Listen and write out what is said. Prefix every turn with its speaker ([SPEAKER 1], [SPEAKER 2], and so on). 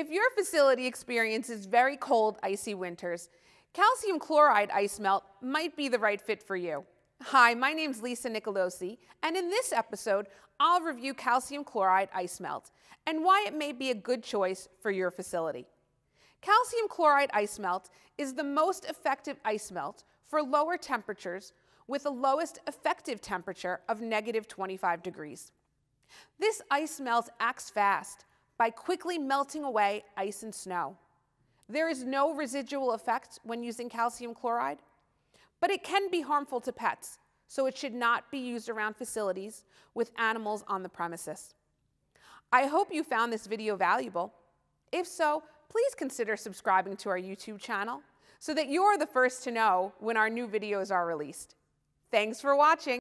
[SPEAKER 1] If your facility experiences very cold, icy winters, calcium chloride ice melt might be the right fit for you. Hi, my name's Lisa Nicolosi, and in this episode, I'll review calcium chloride ice melt and why it may be a good choice for your facility. Calcium chloride ice melt is the most effective ice melt for lower temperatures with the lowest effective temperature of negative 25 degrees. This ice melt acts fast by quickly melting away ice and snow. There is no residual effect when using calcium chloride, but it can be harmful to pets, so it should not be used around facilities with animals on the premises. I hope you found this video valuable. If so, please consider subscribing to our YouTube channel so that you're the first to know when our new videos are released. Thanks for watching.